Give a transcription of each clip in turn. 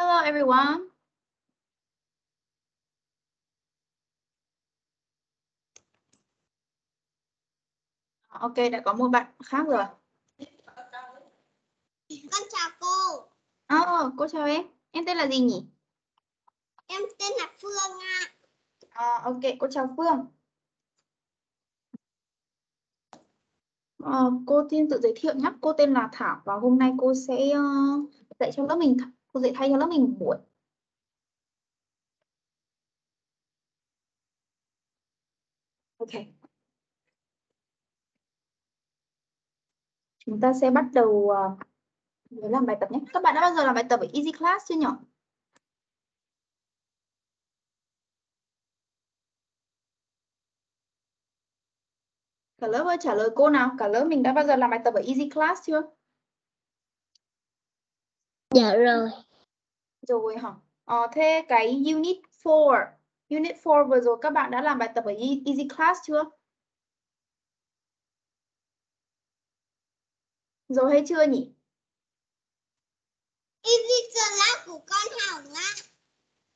Hello everyone. Ok, đã có một bạn khác rồi. Con chào cô. Oh, cô chào em. Em tên là gì nhỉ? Em tên là Phương ạ. À, ok, cô chào Phương. Ờ, cô tiên tự giới thiệu nhé. Cô tên là Thảo và hôm nay cô sẽ uh, dạy cho lớp mình, cô dạy thay cho lớp mình một buổi. Ok. Chúng ta sẽ bắt đầu uh, làm bài tập nhé. Các bạn đã bao giờ làm bài tập ở Easy Class chưa nhỉ? Cả lớp ơi trả lời cô nào. Cả lớp mình đã bao giờ làm bài tập ở Easy Class chưa? Dạ rồi. Rồi hả? Ờ, thế cái Unit 4, Unit 4 vừa rồi các bạn đã làm bài tập ở E- Easy Class chưa? Rồi hay chưa nhỉ? Easy class của con Hồng ạ.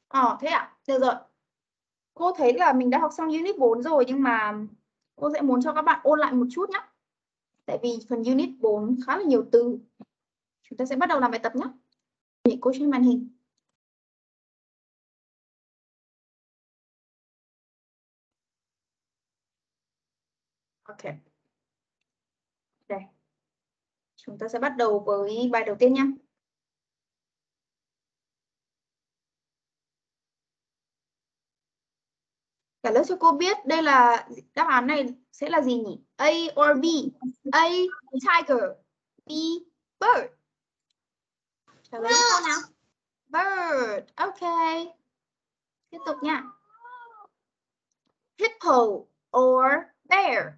Ờ, thế ạ? Được rồi. Cô thấy là mình đã học xong Unit 4 rồi nhưng mà cô sẽ muốn cho các bạn ôn lại một chút nhé. Tại vì phần Unit 4 khá là nhiều từ. Chúng ta sẽ bắt đầu làm bài tập nhé. Để cô trên màn hình. Ok. Đây. Chúng ta sẽ bắt đầu với bài đầu tiên nhé. Cả lớp cho cô biết đây là đáp án này sẽ là gì nhỉ? A or B? A tiger, B bird. Trả lời cho cô nào. Bird. Ok. Tiếp tục nha. Hippo or bear?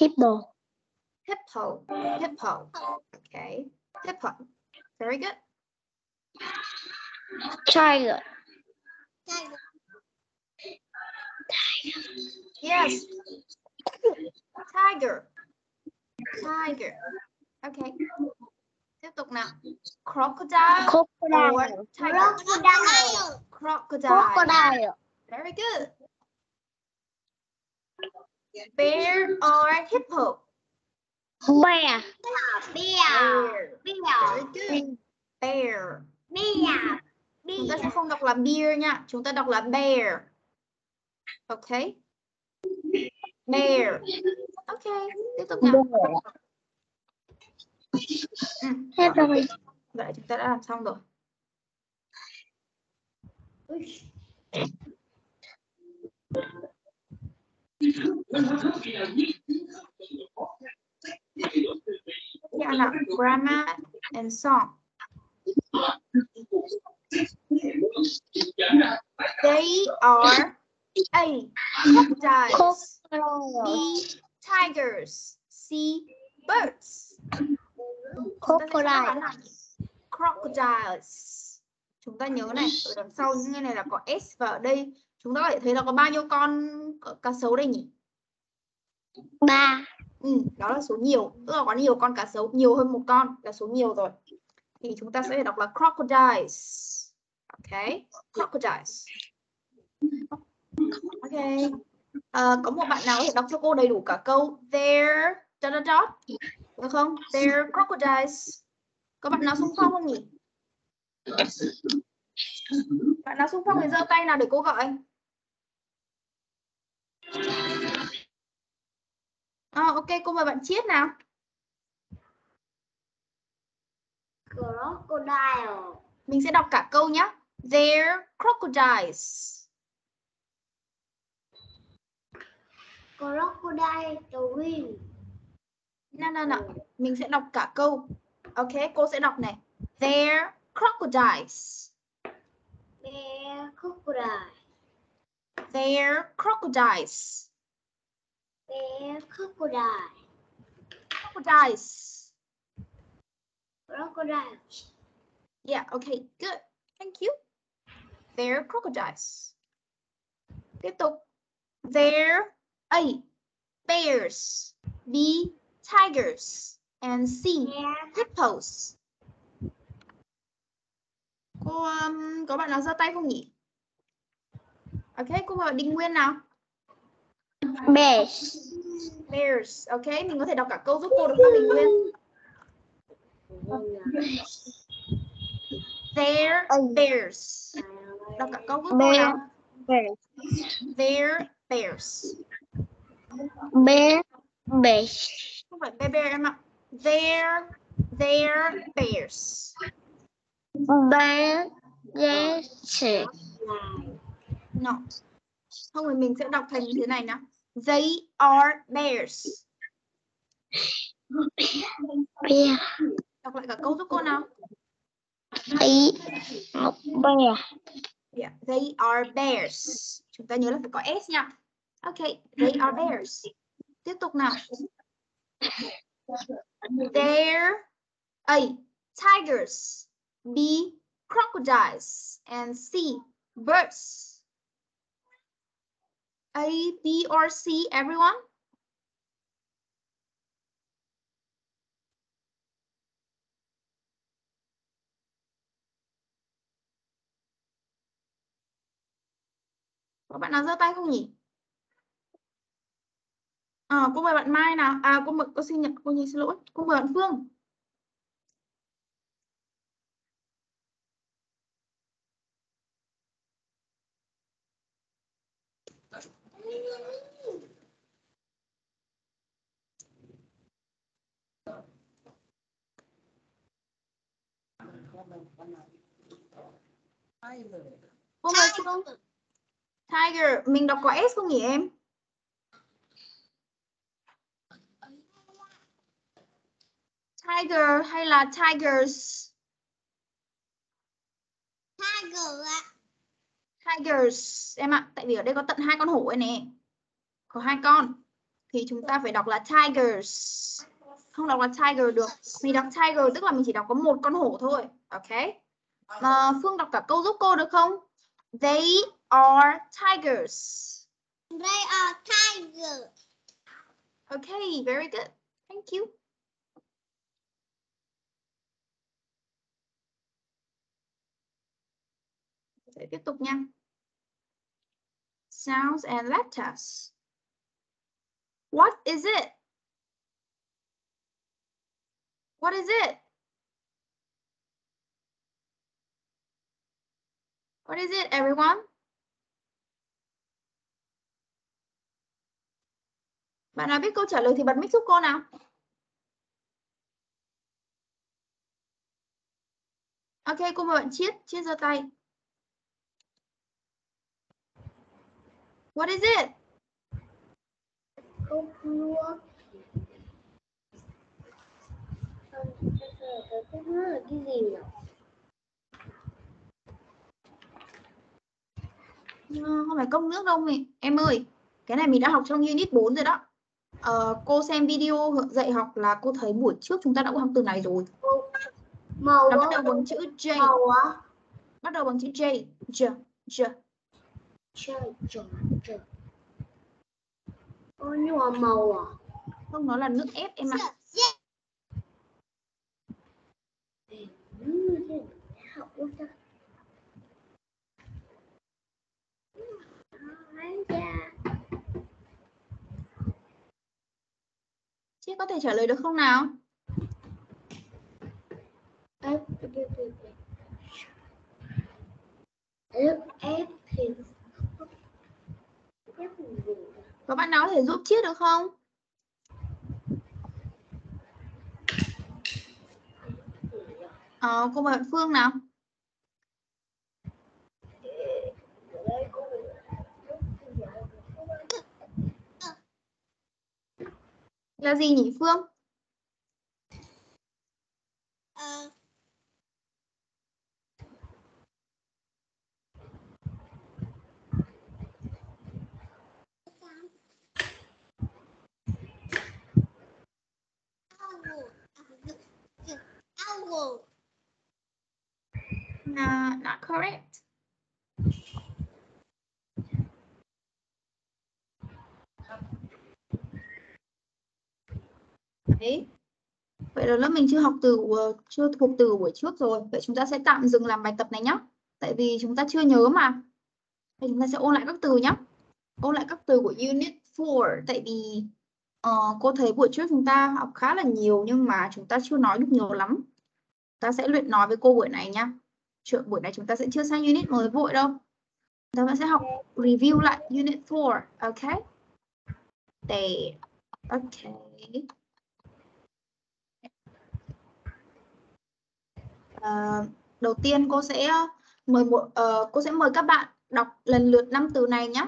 Hippo. Hippo. Hippo. Okay. Hippo. Very good. Tiger. Tiger. Yes. Tiger. Tiger. Okay. Tiếp tục nào. Crocodile Crocodile. or tiger? Crocodile. Crocodile. Crocodile. Very good. Bear or hippo? Bear. Bear. Very good. Bear. Bear. Chúng ta sẽ không đọc là beer nha. Chúng ta đọc là bear. Ok. Bear. Ok. Tiếp tục nào. Hết rồi. Vậy chúng ta đã làm xong rồi. Yeah, nào. Grammar and song. They are A. Crocodiles. B. Tigers. C. Birds. Nhỉ? Crocodiles. Chúng ta nhớ này, ở đằng sau những cái này là có S và ở đây chúng ta có thể thấy là có bao nhiêu con cá sấu đây nhỉ? Ba. Ừ, đó là số nhiều, tức là có nhiều con cá sấu, nhiều hơn một con là số nhiều rồi. Thì chúng ta sẽ phải đọc là crocodiles. Ok, crocodiles. Ok. Ờ, có một bạn nào có thể đọc cho cô đầy đủ cả câu there dot dot dot được không? There crocodiles. Có bạn nào xung phong không nhỉ? Bạn nào xung phong thì giơ tay nào để cô gọi. À, ok, cô mời bạn Chiết nào. Crocodile. Mình sẽ đọc cả câu nhé. There crocodiles. Crocodile the wind. No, no, no. Mình sẽ đọc cả câu. Ok, cô sẽ đọc này. There crocodiles. Bear crocodile. There crocodiles. Bear crocodile. Crocodiles. Crocodile. Yeah, okay, good. Thank you. There crocodiles. Tiếp tục. There A. Bears. B. Tigers. And C. Bear. Hippos. cô um, có bạn nào giơ tay không nhỉ? Ok, cô mời bạn Đinh Nguyên nào. Bears. Bears. Ok, mình có thể đọc cả câu giúp cô được không Đinh Nguyên? They're bears. Đọc cả câu giúp cô nào. Bears. They're bears. Bear. Bears. Không phải bear bear em ạ. They're they're bears. Bear. Yes. No. Không thì mình sẽ đọc thành như thế này nào. They are bears. Bear. Đọc lại cả câu giúp cô nào. Ý. Một bear. Yeah, they are bears. Chúng ta nhớ là phải có s nha. Ok, they are bears. Tiếp tục nào. there A. Tigers. B. Crocodiles. And C. Birds. A, B, or C, everyone? Các bạn nào giơ tay không nhỉ? À, cô mời bạn Mai nào. À, cô mời cô xin nhận cô nhi xin lỗi. Cô mời bạn Phương. Cô mời Phương. Tiger, mình đọc có S không nhỉ em? Tiger hay là Tigers? Tiger ạ. Tigers em ạ, tại vì ở đây có tận hai con hổ ấy nè. Có hai con. Thì chúng ta phải đọc là Tigers. Không đọc là Tiger được. Mình đọc Tiger tức là mình chỉ đọc có một con hổ thôi. Ok. Mà Phương đọc cả câu giúp cô được không? They are tigers. They are tiger. Okay, very good. Thank you. Sẽ tiếp tục nha. Sounds and letters. What is it? What is it? What is it, everyone? Bạn nào biết câu trả lời thì bật mic giúp cô nào. Ok, cô mời bạn Chiết. Chiết giơ tay. What is it? Cốc. Cốc cái gì nhỉ? Ờ, không phải công nước đâu mày. Em ơi, cái này mình đã học trong unit 4 rồi đó. Ờ, cô xem video dạy học là cô thấy buổi trước chúng ta đã học từ này rồi. Màu Nó bắt đầu bằng chữ J. Màu á. Bắt đầu bằng chữ J. J. J. Trời trời. Ôi nhưng mà màu à? Không, nó là nước ép em ạ. Ta. Ai da. Chị có thể trả lời được không nào? Ép ép thì ép gì? Có bạn nào có thể giúp Chiết được không? Ờ, cô bạn Phương nào. Là gì nhỉ Phương? Ờ, Owl. No, not correct. Đấy. Vậy là lớp mình chưa học từ ờ, chưa thuộc từ buổi trước rồi. Vậy chúng ta sẽ tạm dừng làm bài tập này nhé. Tại vì chúng ta chưa nhớ mà. Vậy chúng ta sẽ ôn lại các từ nhé. Ôn lại các từ của Unit 4. Tại vì uh, cô thấy buổi trước chúng ta học khá là nhiều nhưng mà chúng ta chưa nói được nhiều lắm. Ta sẽ luyện nói với cô buổi này nhá. Chuyện buổi này chúng ta sẽ chưa sang Unit mới vội đâu. Chúng ta sẽ học review lại Unit 4. Ok. Để ok. uh, đầu tiên cô sẽ ờ, mời một uh, cô sẽ mời các bạn đọc lần lượt năm từ này nhé.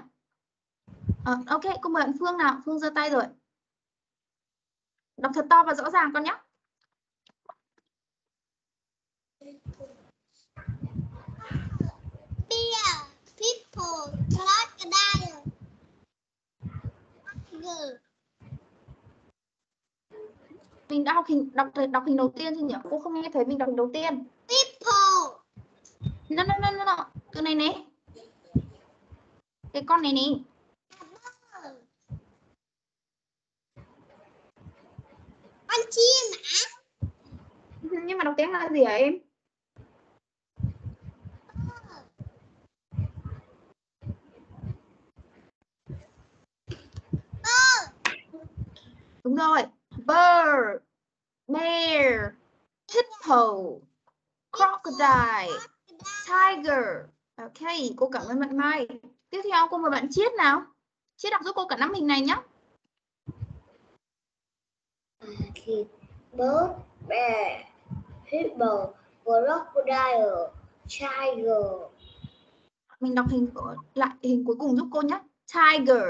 Uh, ok, cô mời bạn Phương nào. Phương giơ tay rồi. Đọc thật to và rõ ràng con nhé. Beer, people, crocodile. Tiger, Mình đã học hình đọc đọc hình đầu tiên chứ nhỉ? Cô không nghe thấy mình đọc hình đầu tiên. people, No no no no no. Từ này nè. Cái con này nè. con chim hả? Nhưng mà đọc tiếng là gì hả em? Đúng rồi. Bird, bear, hippo, crocodile, tiger. Ok, cô cảm ơn bạn Mai. Tiếp theo cô mời bạn Chiết nào. Chiết đọc giúp cô cả năm hình này nhé. Thì bird, bear, hippo, crocodile, tiger, Mình đọc hình của- lại hình cuối cùng giúp cô nhé. Tiger,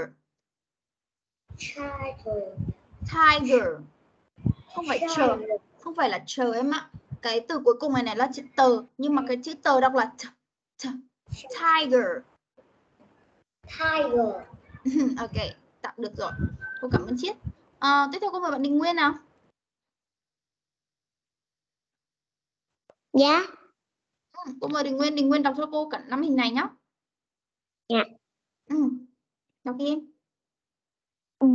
tiger, tiger. Không phải chờ, không phải là chờ em ạ. Cái từ cuối cùng này này là chữ tờ, nhưng mà cái chữ tờ đọc là t, t, tiger. tiger, ok, tạm được rồi. Cô cảm ơn Chiết. À, tiếp theo cô mời bạn Đình Nguyên nào. Dạ. Ừ, Cô mời Đình Nguyên, Đình Nguyên đọc cho cô cả năm hình này nhé. Dạ. Ừ. Đọc đi em.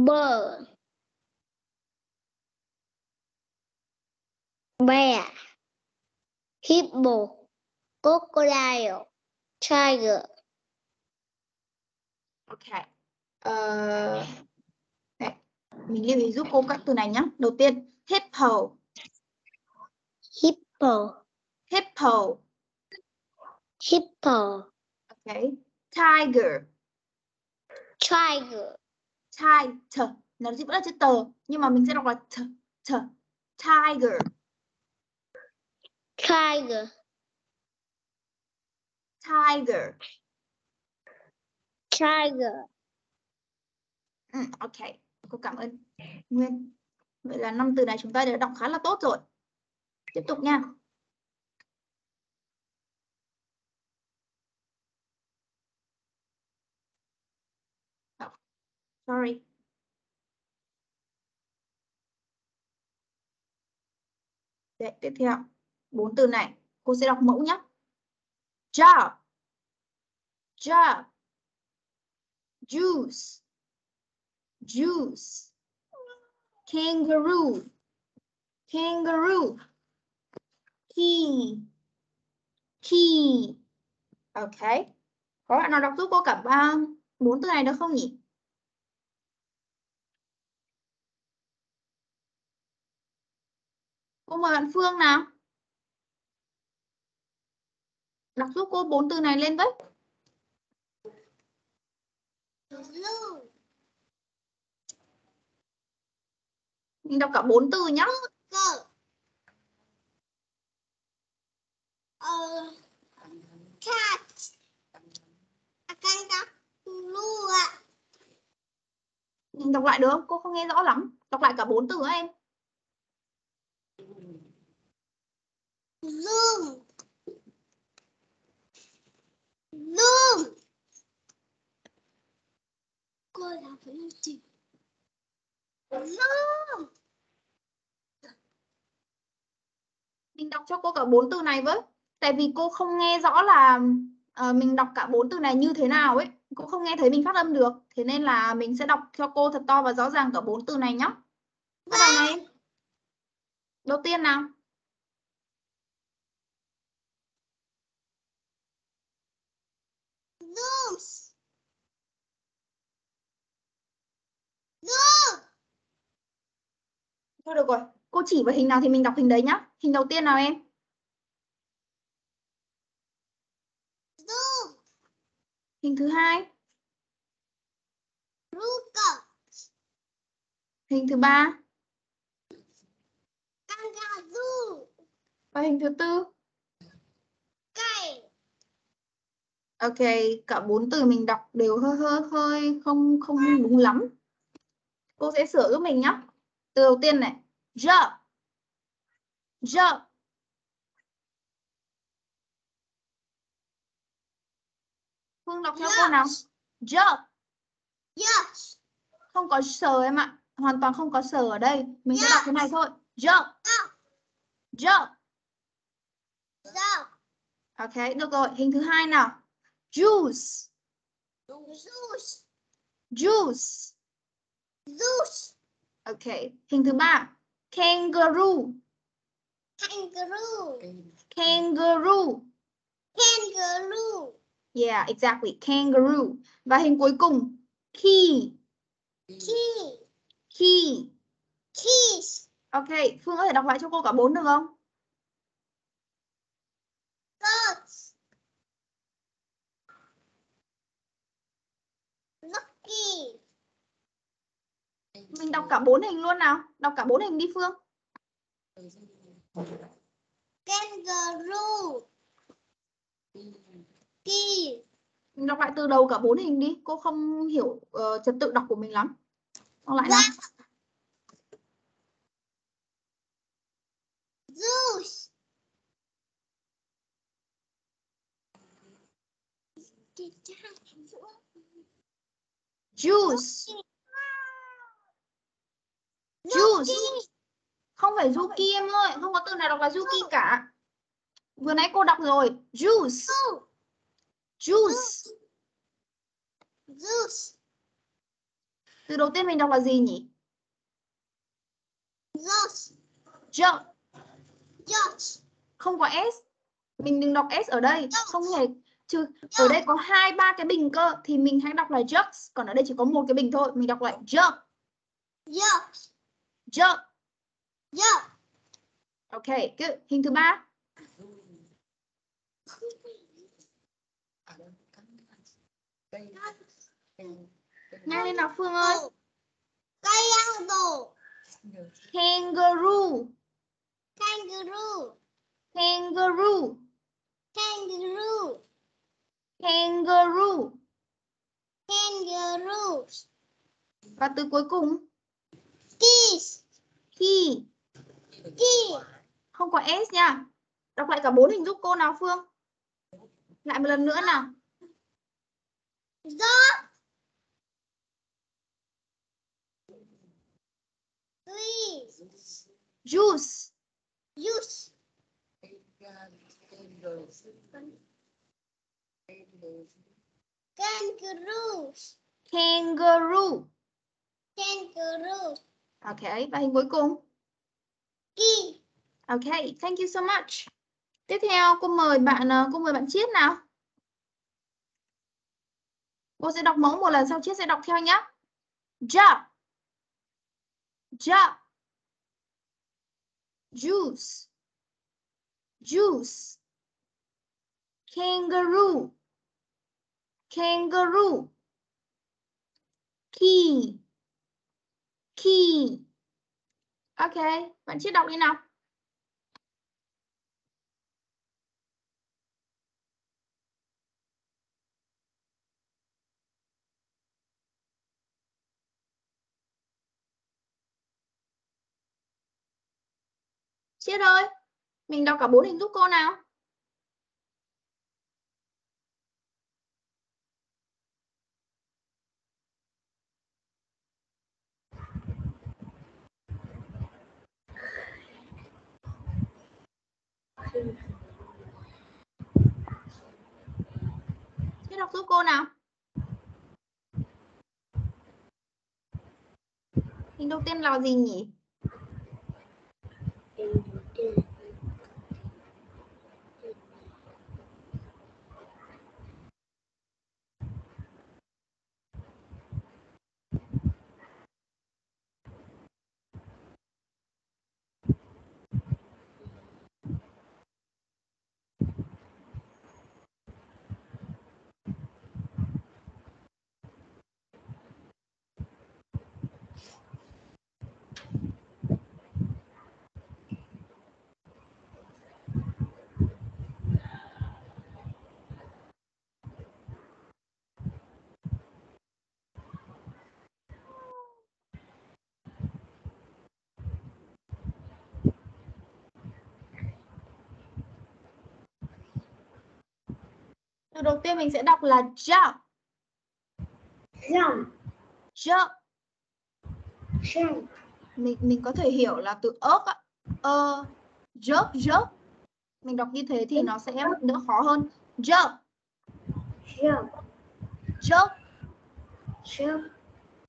Bird, bear, hippo, crocodile, tiger, Ok. Ờ, đây. Mình lưu ý giúp cô các từ này nhé. Đầu tiên, hippo, hippo, hippo. hippo, Ok. Tiger, tiger, tiger. Nó vẫn là chữ tờ, nhưng mà mình sẽ đọc là t, t. Tiger, tiger, tiger. tiger, Ừ, ok. Cô cảm ơn Nguyên. Vậy là năm từ này chúng ta đã đọc khá là tốt rồi. Tiếp tục nha. Oh, sorry. Đấy, tiếp theo. Bốn từ này. Cô sẽ đọc mẫu nhé. Job. Job. Juice. Juice. Kangaroo. Kangaroo. Key. Key. Ok. Có bạn nào đọc giúp cô cả ba bốn từ này được không nhỉ? Cô mời bạn Phương nào. Đọc giúp cô bốn từ này lên với. blue, Mình đọc cả bốn từ nhá. uh, cat, à, đọc blue ạ, Mình đọc lại được không? Cô không nghe rõ lắm. Đọc lại cả bốn từ á em. zoom, zoom, cô đọc cái gì? Zoom, Mình đọc cho cô cả bốn từ này với. Tại vì cô không nghe rõ là ờ, mình đọc cả bốn từ này như thế nào ấy. Cô không nghe thấy mình phát âm được. Thế nên là mình sẽ đọc cho cô thật to và rõ ràng cả bốn từ này nhé. Bắt đầu này. Đầu tiên nào. Rooms. Room. Thôi được rồi. Cô chỉ vào hình nào thì mình đọc hình đấy nhá. Hình đầu tiên nào em? Room. Hình thứ hai. Ruler. Hình thứ ba. Kangaroo. Và hình thứ tư. Cây. Ok, cả bốn từ mình đọc đều hơi hơi hơi không không đúng lắm. Cô sẽ sửa giúp mình nhé. Từ đầu tiên này, giờ. Giờ. Phương đọc theo cô nào. Giờ. Yes. Không có sờ em ạ. Hoàn toàn không có sờ ở đây. Mình sẽ đọc thế này thôi. Giờ. Giờ. So. Ok, được rồi. Hình thứ hai nào. Juice. Zeus. Juice. Zeus. Ok. Hình thứ ba. Kangaroo. Kangaroo. Kangaroo. Kangaroo. Yeah, exactly. Kangaroo. Và hình cuối cùng. Key. Key. Key. Keys. Ok, Phương có thể đọc lại cho cô cả bốn được không? Đọc cả bốn hình luôn nào. Đọc cả bốn hình đi Phương. Kangaroo. Key. Đọc lại từ đầu cả bốn hình đi. Cô không hiểu ờ, trật tự đọc của mình lắm. Đọc lại nào. Zeus. Juice. Juice. Không phải Zuki em ơi. Không có từ nào đọc là Zuki cả. Vừa nãy cô đọc rồi. Juice. Juice. Zeus. Từ đầu tiên mình đọc là gì nhỉ? Zeus. Jump. Zeus. Không có S. Mình đừng đọc S ở đây. Không hề chứ ở đây có hai ba cái bình cơ thì mình hãy đọc là jugs còn ở đây chỉ có một cái bình thôi mình đọc lại jump Zeus. Jump Zeus. ok good hình thứ ba nhanh lên nào phương ơi Cây ăn đồ. kangaroo Kangaroo. kangaroo Kangaroo. kangaroo Kangaroo. và từ cuối cùng Keys. Key Key. không có s nha đọc lại cả bốn hình giúp cô nào phương lại một lần nữa nào Dog. Three. juice Use. Kangaroos. kangaroo Kangaroos. Ok và hình cuối cùng Key. Okay, thank you so much. Tiếp theo cô mời bạn ờ, cô mời bạn Chiết nào. Cô sẽ đọc mẫu một lần sau Chiết sẽ đọc theo nhé. Jump. Jump. Juice. Juice. Kangaroo. Kangaroo. Key. Key. Ok, bạn chưa đọc đi nào. Chết rồi, mình đọc cả bốn hình giúp cô nào. Chiết đọc giúp cô nào. Hình đầu tiên là gì nhỉ? Từ đầu tiên mình sẽ đọc là jump, jump, jump. jump, Mình mình có thể hiểu là từ ớt ạ. Ờ, jump, jump. Mình đọc như thế thì nó sẽ đỡ khó hơn. Jump, jump, jump. jump,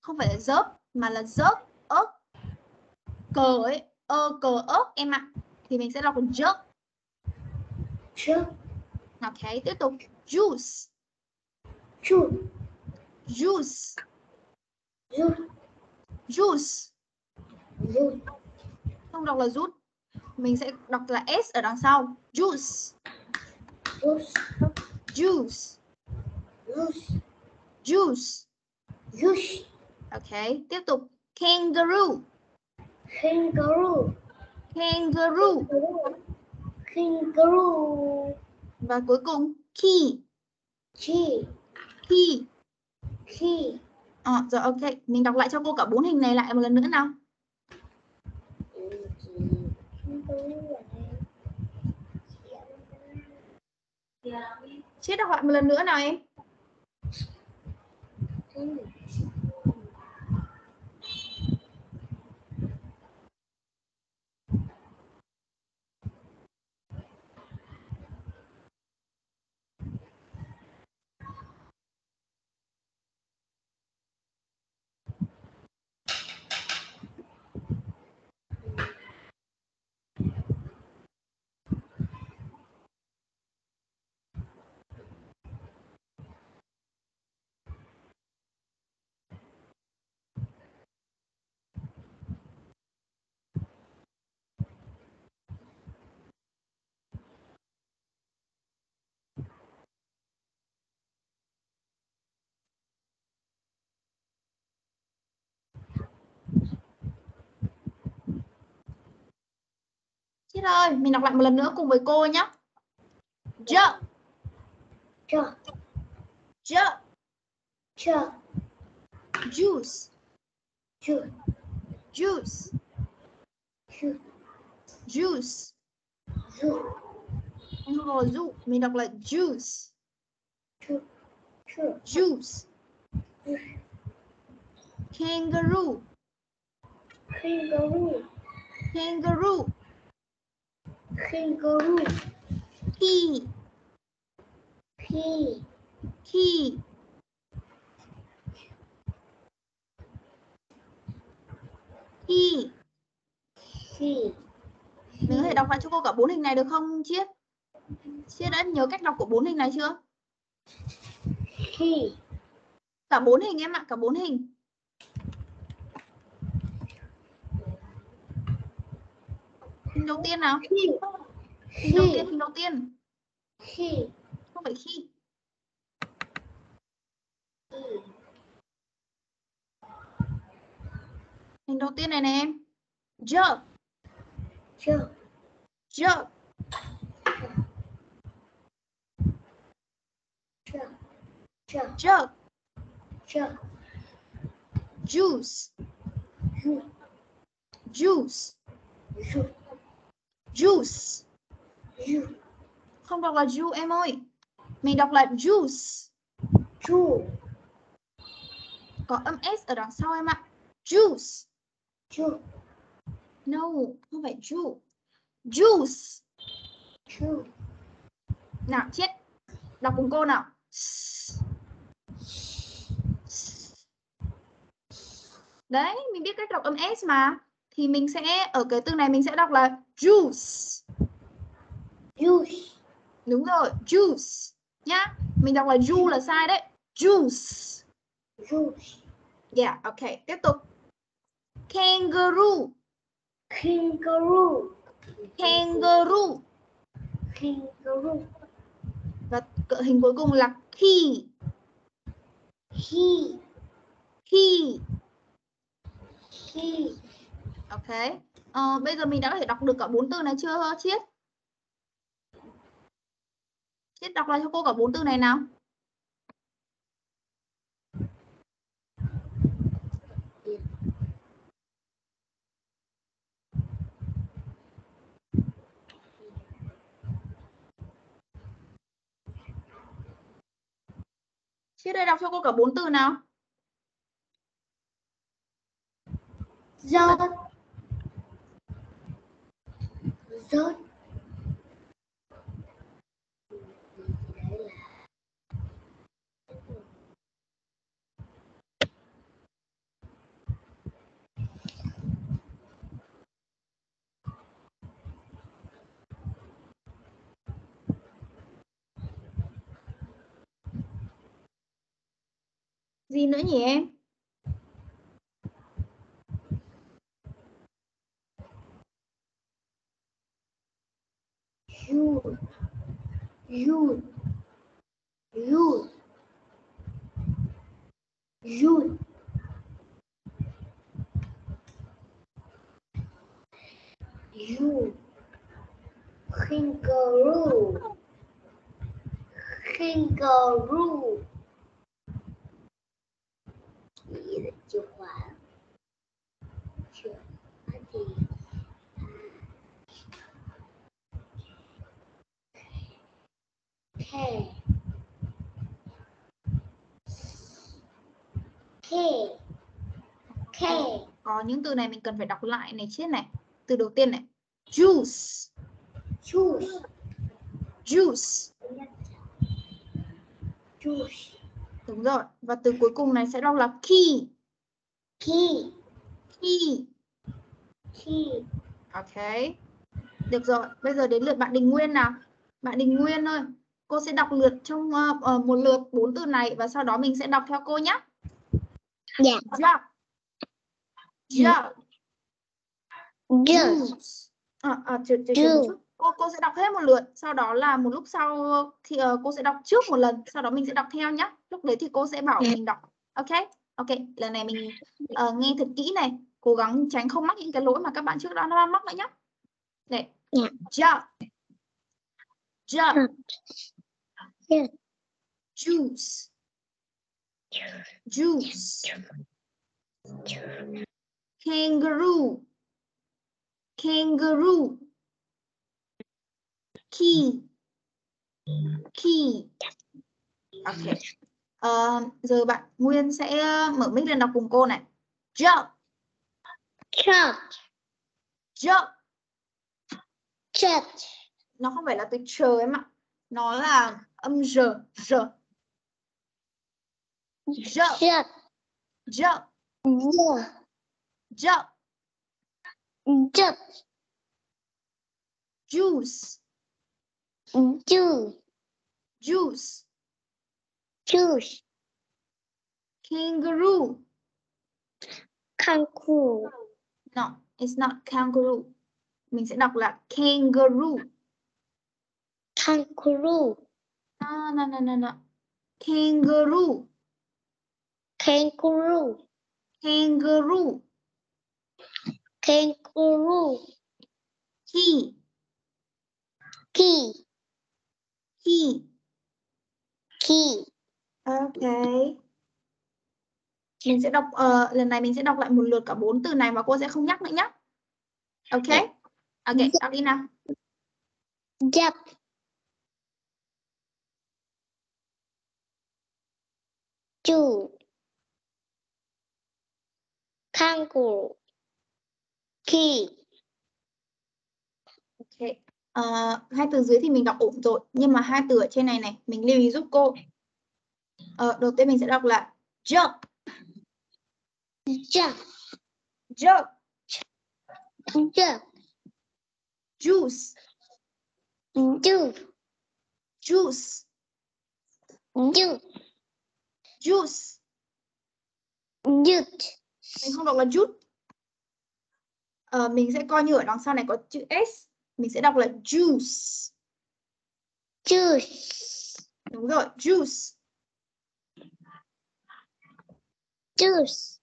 Không phải là dớp mà là dớp, ớt. Cờ ấy, ơ cờ ớt em ạ. Thì mình sẽ đọc là jump. jump, Ok, tiếp tục. Juice, juice, juice, juice, juice. Không đọc là rút. Mình sẽ đọc là S ở đằng sau. Juice, juice, juice, juice, juice. juice, Ok, tiếp tục. Kangaroo, kangaroo, kangaroo. kangaroo, Và cuối cùng key, key, key. key, Ờ, rồi ok, mình đọc lại cho cô cả bốn hình này lại một lần nữa nào. Chết đọc lại một lần nữa nào em. Ơi, mình đọc lại một lần nữa cùng với cô nhé. Jump, jump, jump, jump, juice, juice, juice, juice, juice. juice, Không có dụ, mình đọc là juice, juice, juice, juice. Kangaroo, kangaroo, kangaroo. Kangaroo, Key, key, key. Key. key, Mình có thể đọc lại cho cô cả bốn hình này được không Chiết? Chiết đã nhớ cách đọc của bốn hình này chưa? key, Cả bốn hình em ạ, cả bốn hình. Hình đầu tiên nào? key, Hình đầu tiên, hình đầu tiên. key, Không phải khi. Hình đầu tiên này nè em. Jump, jump, jump, jump. jump, Juice, juice, juice, juice, Không đọc là ju em ơi. Mình đọc là juice. juice, Có âm S ở đằng sau em ạ. Juice. juice, No, không phải ju. Juice. juice, Nào chết. Đọc cùng cô nào. Đấy, mình biết cách đọc âm S mà. Thì mình sẽ, ở cái từ này mình sẽ đọc là juice. juice, Đúng rồi, juice. Nhá. Mình đọc là ju là sai đấy. Juice. juice, Yeah, ok. Tiếp tục. Kangaroo. kangaroo, Kangaroo. kangaroo, Và cỡ hình cuối cùng là key. key, Key. key, Ok. À, bây giờ mình đã có thể đọc được cả bốn từ này chưa Chiết? Chiết đọc lại cho cô cả bốn từ này nào. Chiết đây đọc cho cô cả bốn từ nào. Do rớt Gì nữa nhỉ em? Youth. Youth. Youth. Youth. Youth. Kangaroo. Kangaroo. Nghĩ là chìa khóa. Chìa khóa gì? K. K. K. Có những từ này mình cần phải đọc lại này chết này. Từ đầu tiên này. Juice. Juice. Juice. Juice. Đúng rồi. Và từ cuối cùng này sẽ đọc là key. Key. Key. Key. Ok. Được rồi. Bây giờ đến lượt bạn Đình Nguyên nào. Bạn Đình Nguyên ơi. Cô sẽ đọc lượt trong uh, một lượt bốn từ này và sau đó mình sẽ đọc theo cô nhé. Dạ. À, à, chờ, chờ, chờ một Juice. chút. Cô, cô sẽ đọc hết một lượt. Sau đó là một lúc sau thì ờ, cô sẽ đọc trước một lần. Sau đó mình sẽ đọc theo nhé. Lúc đấy thì cô sẽ bảo Ừ. mình đọc. Ok. Ok. Lần này mình ờ, nghe thật kỹ này. Cố gắng tránh không mắc những cái lỗi mà các bạn trước đó đã mắc nữa nhé. Này. Dạ. Jug. Yes. Juice. Juice. Kangaroo. Kangaroo. Key. Key. Ok. Ờ, giờ bạn Nguyên sẽ ờ, mở mic lên đọc cùng cô này. Jump. Church. Jump. Church. Nó không phải là từ chờ em ạ. Nó là âm r. R. Church. Jump. Yeah. Jump. Juice. Juice. Juice. Juice. Kangaroo. Kangaroo. No, it's not kangaroo. Mình sẽ đọc là kangaroo. Kangaroo. No, no, no, no, no. Kangaroo. Kangaroo. Kangaroo. Kangaroo. Key. Key. Key. Key. Ok. Mình sẽ đọc ờ, lần này mình sẽ đọc lại một lượt cả bốn từ này mà cô sẽ không nhắc nữa nhé. Ok. Ok, đọc đi nào. Jump. Juice. Kangaroo. Key. Ok. Ờ, hai từ dưới thì mình đọc ổn rồi, nhưng mà hai từ ở trên này này mình lưu ý giúp cô. Ờ, đầu tiên mình sẽ đọc là jump, Jump. jump, Jump. juice, Juice. juice, Juice. Juice. Juice. Mình không đọc là juice. Ờ, mình sẽ coi như ở đằng sau này có chữ s, mình sẽ đọc là juice. Juice. Đúng rồi, juice. Juice.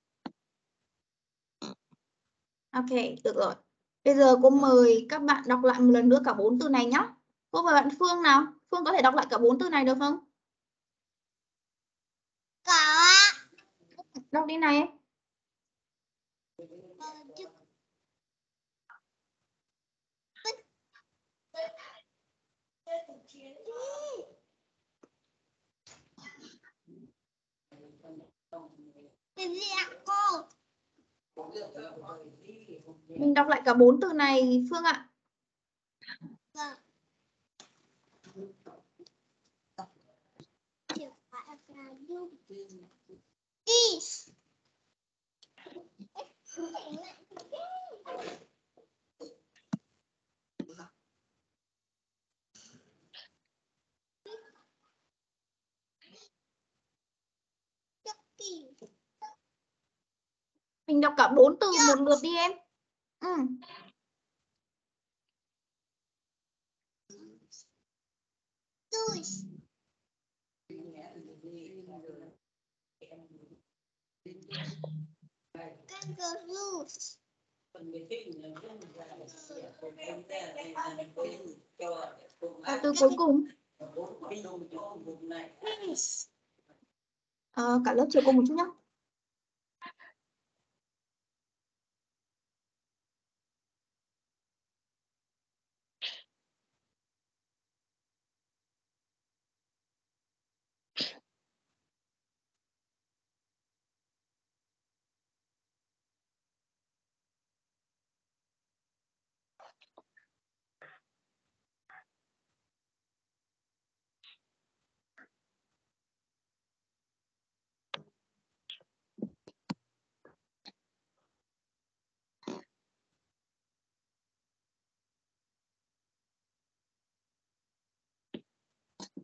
Ok, được rồi. Bây giờ cô mời các bạn đọc lại một lần nữa cả bốn từ này nhé. Cô mời bạn Phương nào. Phương có thể đọc lại cả bốn từ này được không? Có ạ. Đọc đi này. Mình đọc lại cả bốn từ này Phương ạ. Is. Mình đọc cả bốn từ một lượt đi em. Ừ. Juice. Kangaroos. Từ cuối cùng. À, cả lớp chiều cùng một chút nhé.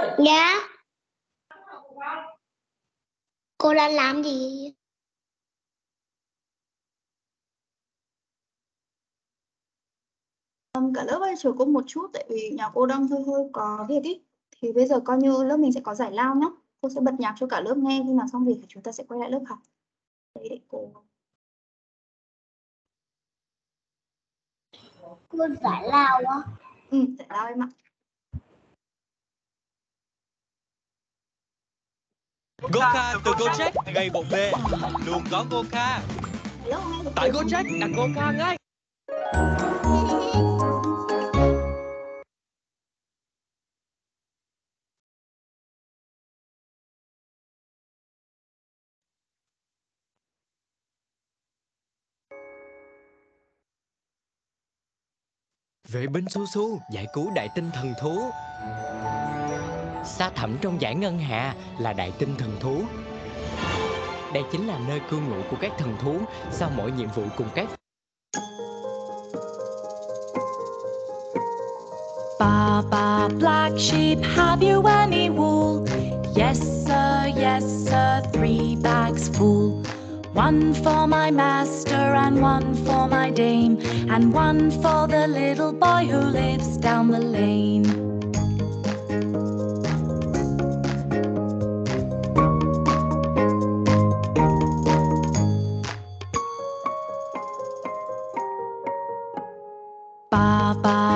Dạ. Cô đang làm gì? Um, cả lớp ơi chờ cô một chút tại vì nhà cô đang hơi hơi có việc ý. Thì bây giờ coi như lớp mình sẽ có giải lao nhá. Cô sẽ bật nhạc cho cả lớp nghe khi nào xong việc thì chúng ta sẽ quay lại lớp học. Đấy để cô. Cô giải lao á. Ừ, giải lao em ạ. Goka từ Gojek ngày bột bê, luôn có Goka. Tại? Gojek đặt Goka ngay. Vệ binh su su giải cứu đại tinh thần thú. Xa thẳm trong giải ngân hà là đại tinh thần thú. Đây chính là nơi cư ngụ của các thần thú sau mỗi nhiệm vụ cùng các Ba ba black sheep, have you any wool? Yes, sir, yes, sir, three bags full. One for my master, and one for my dame, and one for the little boy who lives down the lane.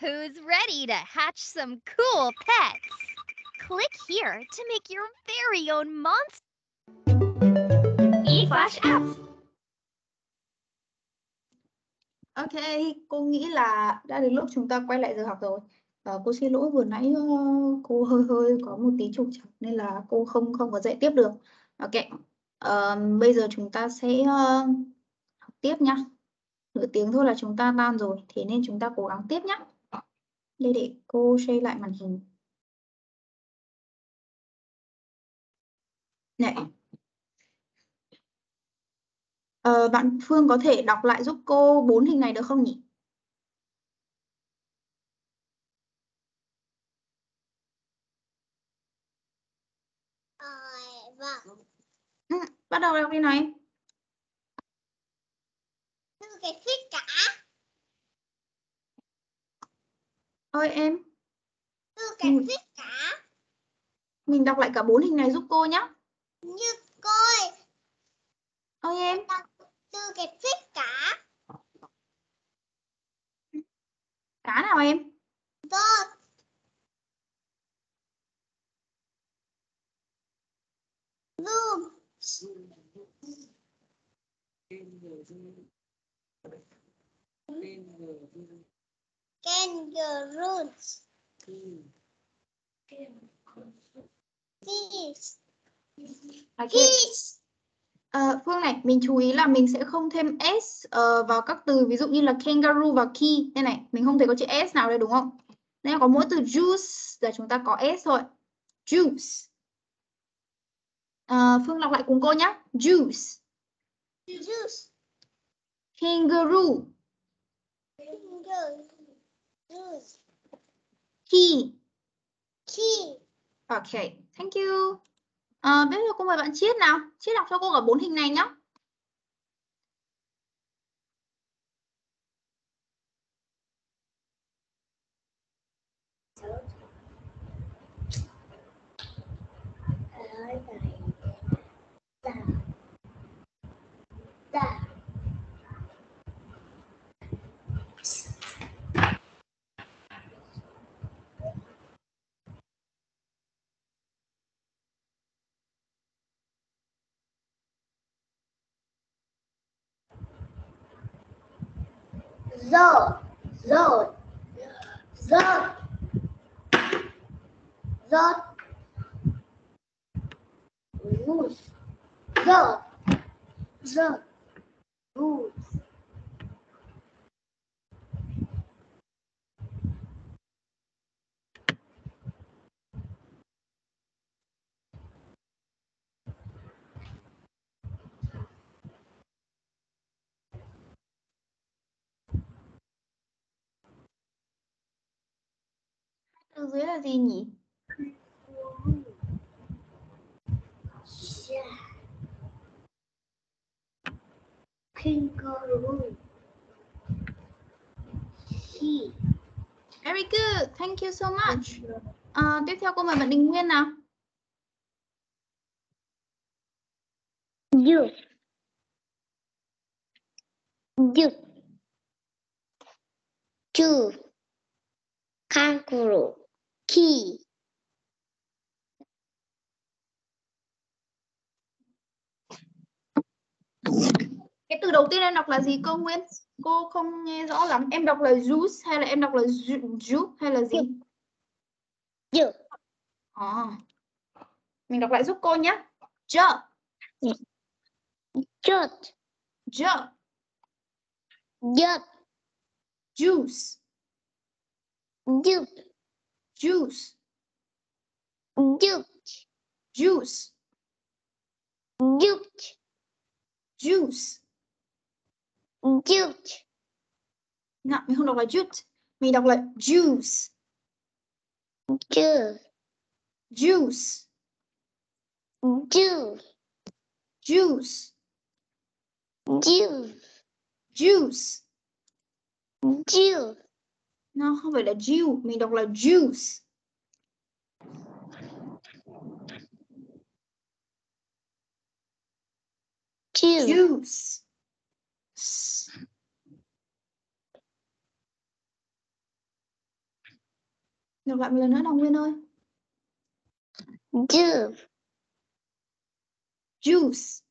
Who's ready to hatch some cool pets? Click here to make your very own monster. eFlash apps. Ok, cô nghĩ là đã đến lúc chúng ta quay lại giờ học rồi. Và cô xin lỗi vừa nãy ờ, cô hơi hơi có một tí trục trặc nên là cô không không có dạy tiếp được. Ok, Ờ, bây giờ chúng ta sẽ uh, học tiếp nhá. Nửa tiếng thôi là chúng ta tan rồi, thế nên chúng ta cố gắng tiếp nhá. Đây để cô share lại màn hình. Này. Ờ, bạn Phương có thể đọc lại giúp cô bốn hình này được không nhỉ? Vâng. Ừ, bắt đầu đọc đi này. Cái thích cả. Ơi em, cái Ừ. thích cả. mình đọc lại cả bốn hình này giúp cô nhé. Như coi. Ơi em, Thư cái thích cả. cá nào em? Tốt. Zoom. Kangaroos. Geese. Ok. Geese. Ờ, Phương này, mình chú ý là mình sẽ không thêm s ờ, vào các từ ví dụ như là kangaroo và key. Đây này, mình không thấy có chữ s nào đây đúng không? Đây có mỗi từ juice là chúng ta có s thôi. Juice. Ờ, Phương đọc lại cùng cô nhé. Juice. Juice. Kangaroo. Kangaroos. Key. Key. Ok, thank you. À, bây giờ cô mời bạn Chiết nào. Chiết đọc cho cô cả bốn hình này nhé. Zor, Zor, Zor, Zor, Rus, Zor, Zor, Rus. Từ dưới là gì nhỉ? Yeah. Kangaroo. She. Very good. Thank you so much. À, tiếp theo cô mời bạn Đình Nguyên nào. You. You. Two. Kangaroo. Key. Cái từ đầu tiên em đọc là gì cô Nguyên? Cô không nghe rõ lắm. Em đọc là juice hay là em đọc là ju- juice hay là gì? You. À. Mình đọc lại giúp cô nhé. Ju, Jut. ju, Jut. juice, Jut. Juice, Jut. juice, Jut. juice. Jut. Nào, mình không đọc là juice. Mình đọc là juice, Ju. juice, Ju. juice, Ju. juice. Ju. Nó không phải là juice, mình đọc là juice. Ju. Juice. Đọc lại một lần nữa nào Nguyên ơi. Ju. Juice.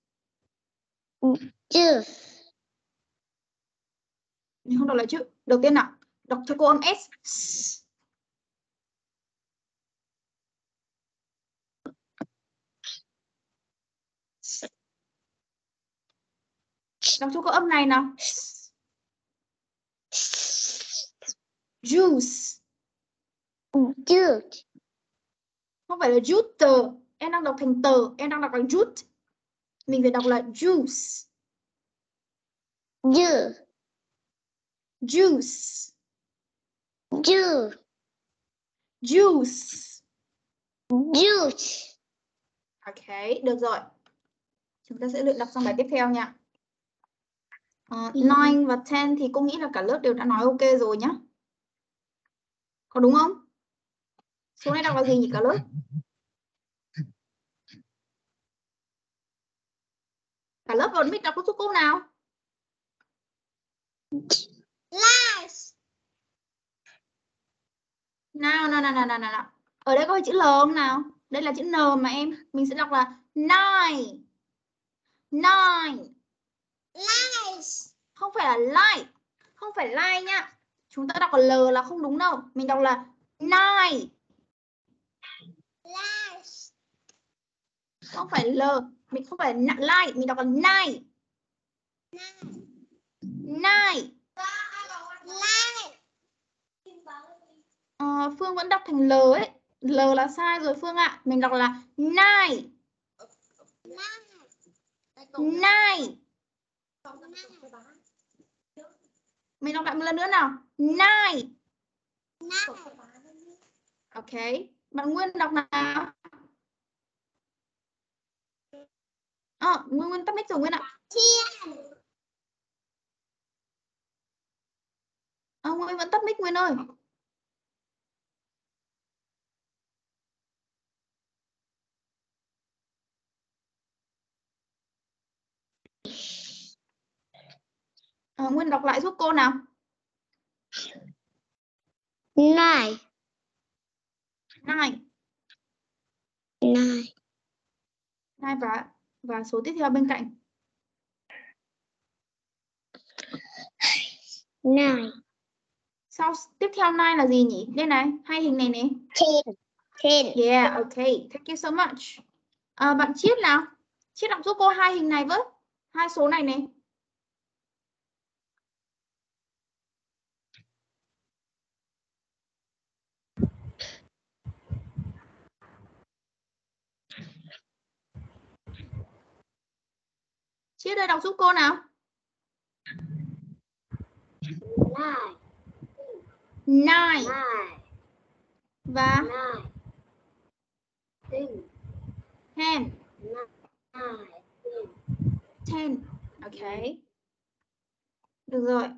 Ju. Mình không đọc lại chữ. Đầu tiên nào. Đọc cho cô âm S. Đọc cho cô âm này nào. Juice. Jut. Không phải là juice. Em đang đọc thành tờ. Em đang đọc bằng jut. Mình phải đọc là juice. Ju. Juice. Ju. Juice. Juice. Ok, được rồi. Chúng ta sẽ luyện đọc sang bài tiếp theo nha. Uh, 9 và 10 thì cô nghĩ là cả lớp đều đã nói ok rồi nhá. Có đúng không? Số này đọc là gì nhỉ cả lớp? Cả lớp vào mic đọc giúp cô nào. Lies. Nào, nào, nào, nào, nào. Ở đây có chữ L không nào? Đây là chữ N mà em. Mình sẽ đọc là nine. Nine. Lies. Không phải là light. Không phải light nha. Chúng ta đọc là L là không đúng đâu. Mình đọc là nine. Lies. Không phải L. Mình không phải light. Mình đọc là nine. Nine. Lies. Ờ, Phương vẫn đọc thành L ấy. L là sai rồi Phương ạ. Mình đọc là nine. Nine. Mình đọc lại một lần nữa nào. Nine. Ok. bạn Nguyên đọc nào ờ Nguyên Nguyên tắt mic rồi Nguyên ạ Thiên. À, Nguyên vẫn tắt mic Nguyên ơi Ờ, Nguyên đọc lại giúp cô nào Nine. nine Nine. nine và và số tiếp theo bên cạnh Nine. sau tiếp theo nine là gì nhỉ đây này hai hình này này Ten. Ten. yeah okay thank you so much à, bạn Chiết nào Chiết đọc giúp cô hai hình này với hai số này này Chiết đây đọc giúp cô nào Nine. nine và Nine. Ten. ten ten ok được rồi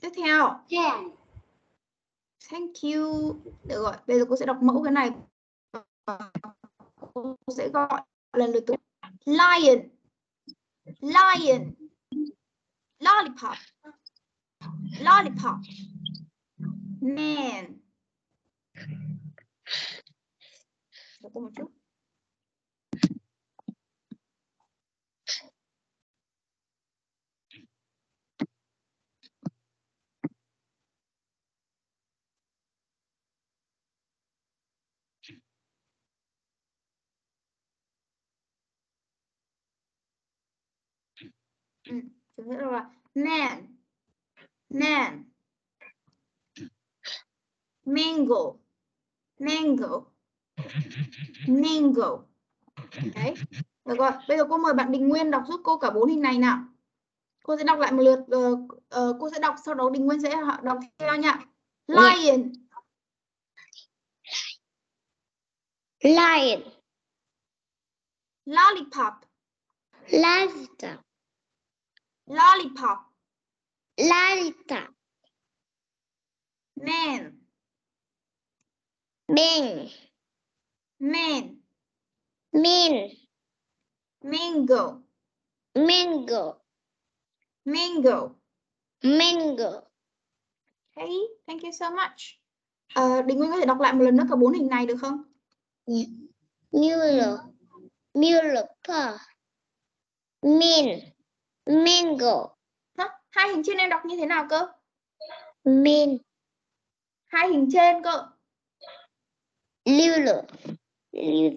tiếp theo Ten. Thank you. Được rồi, bây giờ cô sẽ đọc mẫu cái này. Cô sẽ gọi lần lượt từ lion, lion, lollipop, lollipop, man. Chúng sẽ đọc là man, man, mango, mango, mango. Đấy. Được rồi, bây giờ cô mời bạn Đình Nguyên đọc giúp cô cả bốn hình này nào. Cô sẽ đọc lại một lượt, ờ, ờ, cô sẽ đọc sau đó Đình Nguyên sẽ đọc theo nha. Lion, Lion. lollipop, Lollipop. Lollipop, Lollipop. man, Man. man, Man. mango, Mango. mango. Mango. Okay, thank you so much. Ờ, Đình Nguyên có thể đọc lại một lần nữa cả bốn hình này được không? Mule. Mule. Min. Mango. Hả? Hai hình trên em đọc như thế nào cơ? Min. Hai hình trên cơ. Lulu. Lion,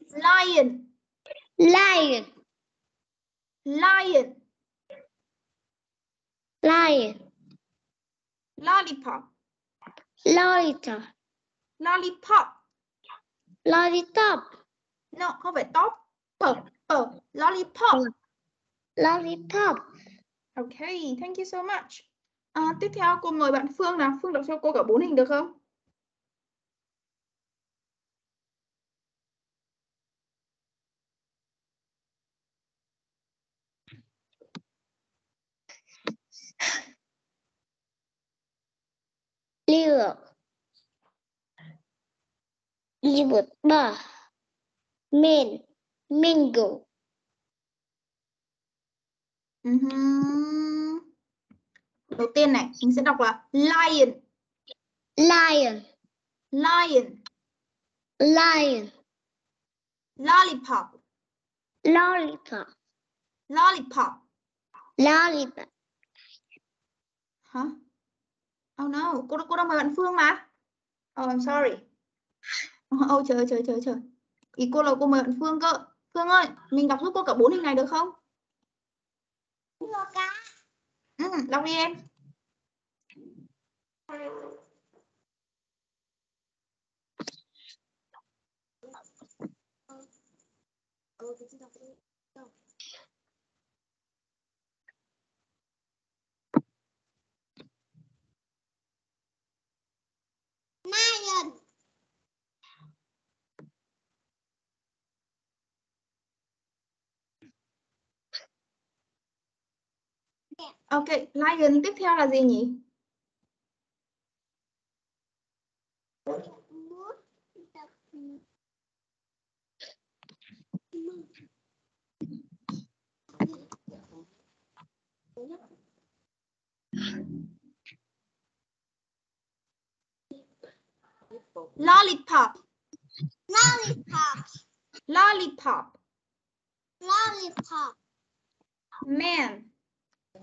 Lion. lion, Lion. lollipop, Lollipop. lollipop. Lollipop. No, không phải top. P, p, lollipop. Lollipop. Okay, thank you so much. À, tiếp theo cô mời bạn Phương nào. Phương đọc cho cô cả bốn hình được không? Lilo. Lilo. Men Mango. Ừhum. Đầu tiên này, mình sẽ đọc là lion, Lion. lion, Lion. lollipop, Lollipop. lollipop. Lollipop. Hả? Oh no, cô cô đang mời bạn Phương mà. Oh, I'm sorry. Oh, trời trời trời trời. Ý cô là cô mời bạn Phương cơ. Phương ơi, mình đọc giúp cô cả bốn hình này được không? Được cả. Ừ, đọc đi em. Lion. Ok, lion tiếp theo là gì nhỉ? Lollipop, Lollipop. lollipop, Lollipop. man, Man.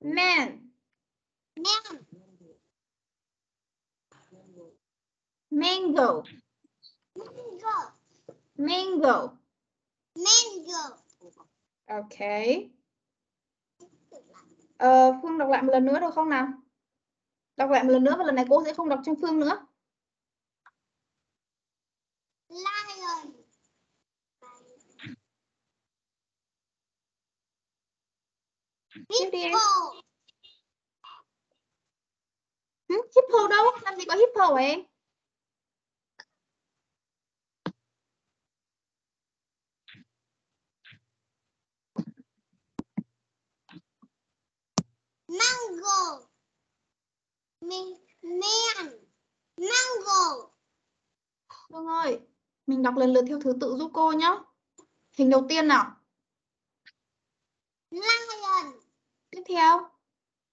man, mango, Mango. mango. Mango. Ok. Ờ, Phương đọc lại một lần nữa được không nào? Đọc lại một lần nữa và lần này cô sẽ không đọc cho Phương nữa. Lion. Tiếp đi em. Hippo. Hử? Hippo đâu? Làm gì có hippo em? Mango. Man. Man. Mango. Phương ơi, mình đọc lần lượt theo thứ tự giúp cô nhé. Hình đầu tiên nào. Lion. Tiếp theo.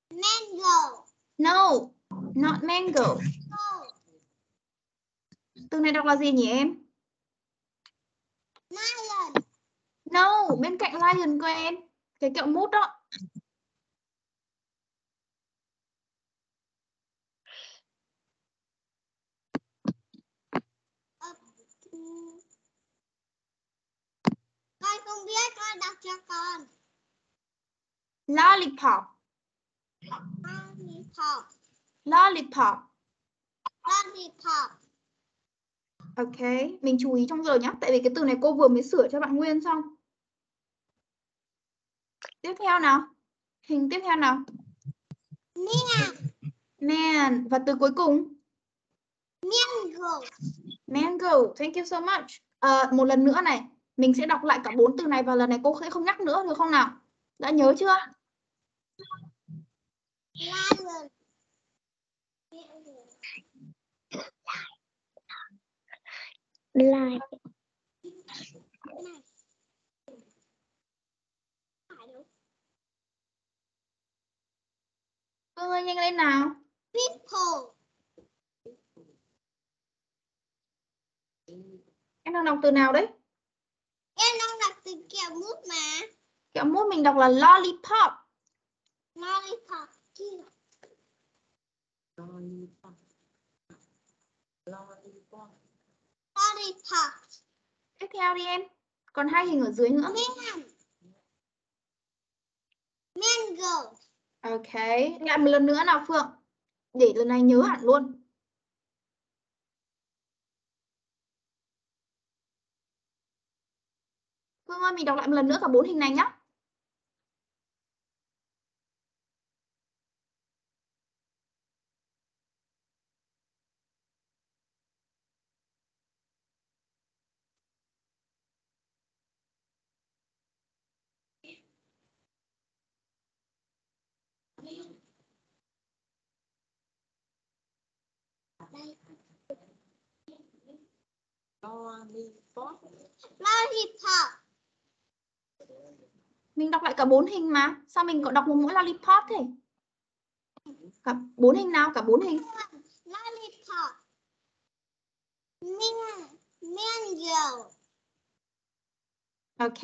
Mango. No, not mango. Go. Từ này đọc là gì nhỉ em? Lion. No, bên cạnh lion của em. Cái kẹo mút đó. Con không biết con đọc cho con. Lollipop, Lollipop. lollipop. Lollipop. Ok, mình chú ý trong giờ nhé. Tại vì cái từ này cô vừa mới sửa cho bạn Nguyên xong. Tiếp theo nào. Hình tiếp theo nào. Man. Man. Và từ cuối cùng. Mango. Mango. Thank you so much. Ờ, một lần nữa này. Mình sẽ đọc lại cả bốn từ này và lần này cô sẽ không nhắc nữa được không nào? Đã nhớ chưa? Lion. Phương ơi nhanh lên nào. Hippo. Em đang đọc từ nào đấy? Em đang đọc từ kẹo mút mà. Kẹo mút mình đọc là lollipop. Lollipop. Kia. Lollipop. Tiếp theo đi em. Còn hai hình ở dưới nữa. Man. Mango. Ok, lại một lần nữa nào Phượng. Để lần này nhớ hẳn luôn. Phương ơi, mình đọc lại một lần nữa cả bốn hình này nhé. Lollipop. Mình đọc lại cả bốn hình mà. Sao mình có đọc một mỗi lollipop thế? Cả bốn hình nào? Cả bốn hình. Lollipop. Man. Mango. Ok,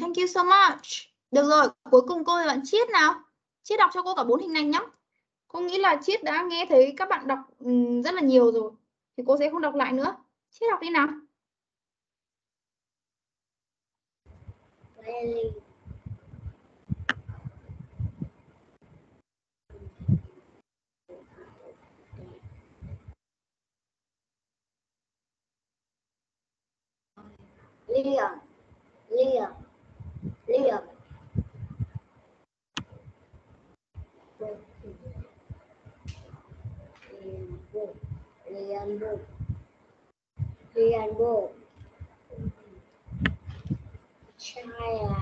thank you so much. Được rồi, cuối cùng cô và bạn Chiết nào. Chiết đọc cho cô cả bốn hình này nhé. Cô nghĩ là Chiết đã nghe thấy các bạn đọc ừm, rất là nhiều rồi. Thì cô sẽ không đọc lại nữa. Chiết đọc đi nào. Liam Liam Liam Liam play and go. Chaya.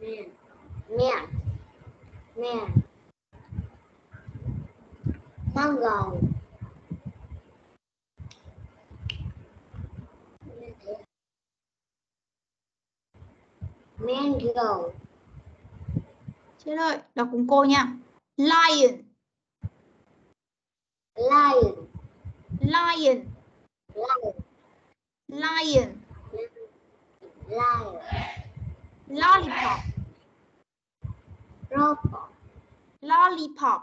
Uh, man, man, man. Mango. Mango. Chết ơi, đọc cùng cô nha. Lion, lion. Lion, lion. Lion, lion. Lollipop, robot lollipop,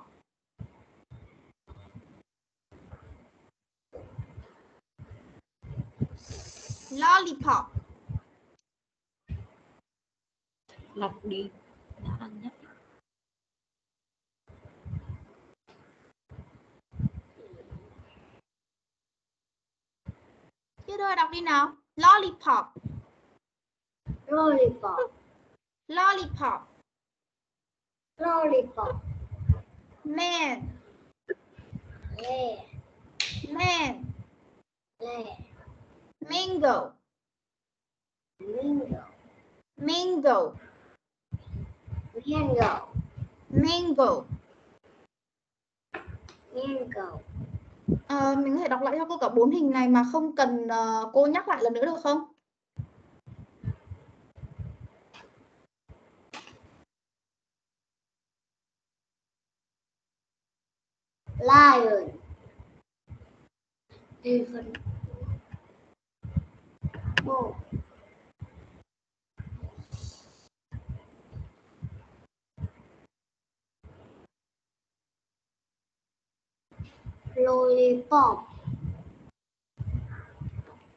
lollipop. lọc đi Ơi, đọc đi nào. Lollipop, lollipop. Lollipop, lollipop. Man, le man, le mango, mango. Mango, mango. Mango. mango À, mình có thể đọc lại cho cô cả bốn hình này mà không cần uh, cô nhắc lại lần nữa được không? lion elephant bull lollipop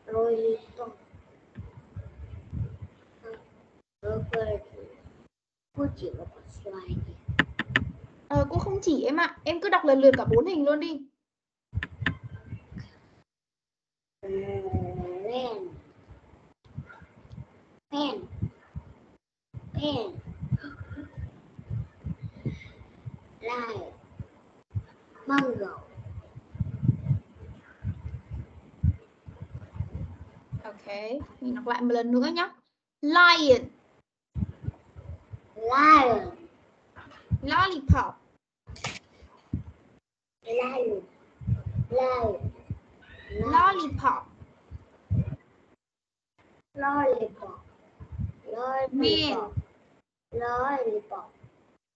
lollipop. Cô chỉ có con nhỉ? Ờ, cô không chỉ em ạ, em cứ đọc lần lượt cả bốn hình luôn đi. pen. Pen. Pen. Lion mango Ok, mình đọc lại một lần nữa nhé. Lion, lion. Lollipop, lion. Lion. Lollipop, lollipop. Man. lollipop.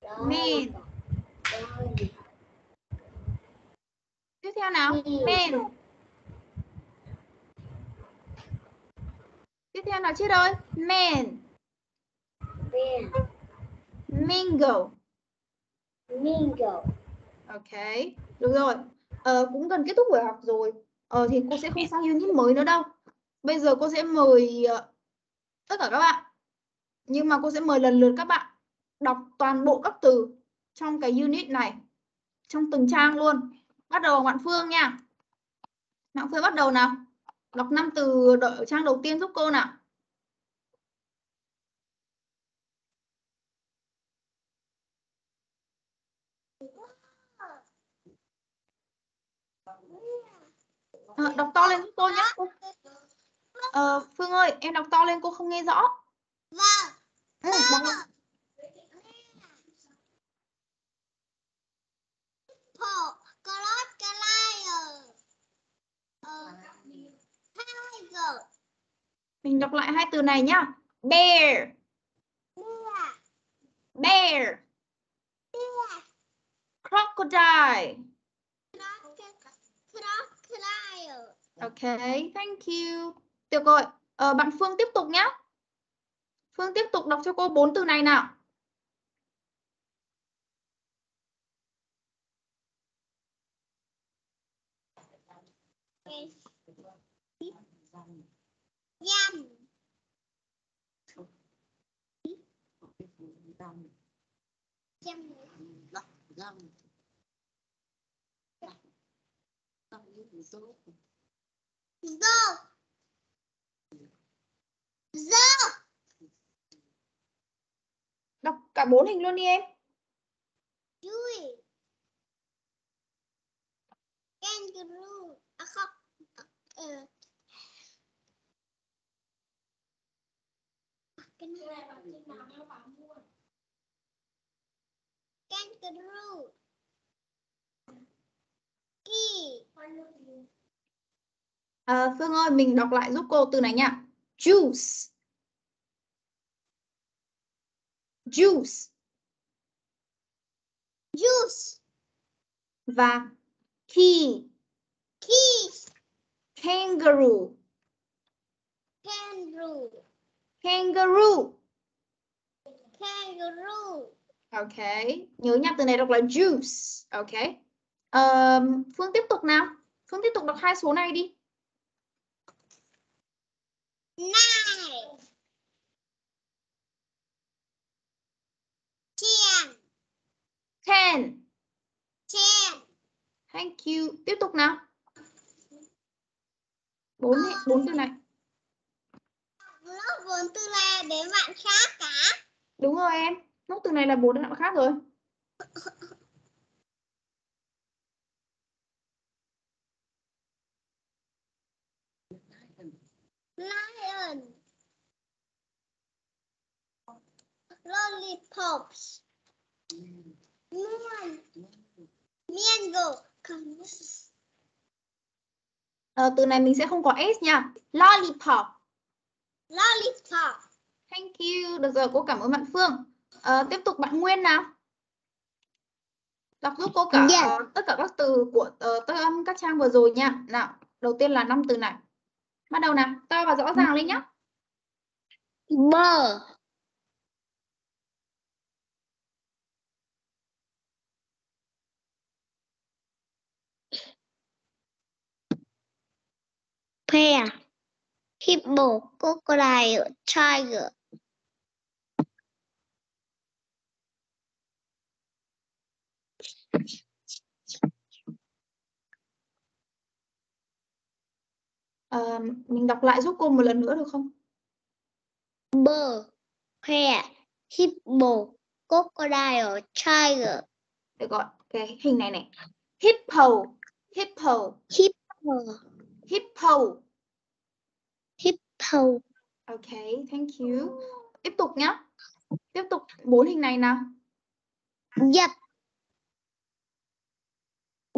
Lollipop. Lollipop. Tiếp theo nào. Man. Tiếp theo nào chết ơi. Man, pen mango. mango Ok, được rồi. Ờ, cũng gần kết thúc buổi học rồi. Ờ, thì cô sẽ không sang unit mới nữa đâu. Bây giờ cô sẽ mời ờ, tất cả các bạn. Nhưng mà cô sẽ mời lần lượt các bạn đọc toàn bộ các từ trong cái unit này. Trong từng trang luôn. Bắt đầu bằng bạn Phương nha. Bạn Phương bắt đầu nào. Đọc năm từ đợi trang đầu tiên giúp cô nào. À, đọc to lên giúp cô nhé. À, Phương ơi, em đọc to lên cô không nghe rõ. Vâng. Ừ, đọc lên. Po. Ờ. ờ. Mình đọc lại hai từ này nhá. Bear, Bear. crocodile. Ok, thank you. Được rồi, ờ, bạn Phương tiếp tục nhé. Phương tiếp tục đọc cho cô bốn từ này nào. Yum. Yum. Zo. Zo. Đọc cả bốn hình luôn đi em. Vui. Kangaroo. À không. Cái này. kangaroo key Ờ, Phương ơi, mình đọc lại giúp cô từ này nha. Juice. Juice juice và key. keys Kangaroo. kangaroo Kangaroo. kangaroo Ok. Nhớ nhắc từ này đọc là juice. Ok. Ờ, Phương tiếp tục nào. Phương tiếp tục đọc hai số này đi. nine ten Ten. ten Thank you. Tiếp tục nào. Bốn bốn từ này. Lớp vốn từ là để bạn khác cả Đúng rồi em. Nốt từ này là bốn đoạn khác rồi. lion lollipops moon mango Ờ, từ này mình sẽ không có S nha. Lollipop. Lollipop Thank you. Được rồi, cô cảm ơn bạn Phương. Ờ, tiếp tục bạn Nguyên nào. Đọc giúp cô cả Dạ. ờ, tất cả các từ của ờ, tất cả các trang vừa rồi nha. Nào, đầu tiên là năm từ này. Bắt đầu nào, to và rõ ràng lên nhé. bird pear hippo crocodile tiger Ờ, mình đọc lại giúp cô một lần nữa được không? bird pear hippo crocodile tiger Được gọi cái hình này này. Hippo, hippo, hippo hippo. Hippo Ok, thank you. Tiếp tục nhá. Tiếp tục bốn hình này nào. dập.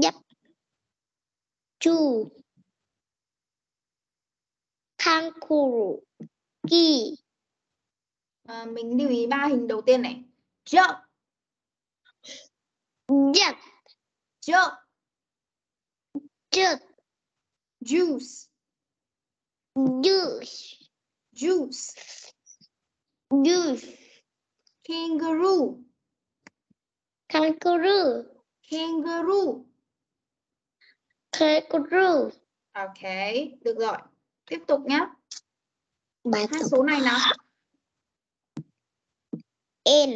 Dập. Chu. Kangaroo kỳ. Ờ, mình lưu ý ba hình đầu tiên này. Jump, dập. Jump, trượt juice, juice juice, juice kangaroo, kangaroo kangaroo. kangaroo Ok, được rồi. Tiếp tục nhá. bài Hai số này nào. n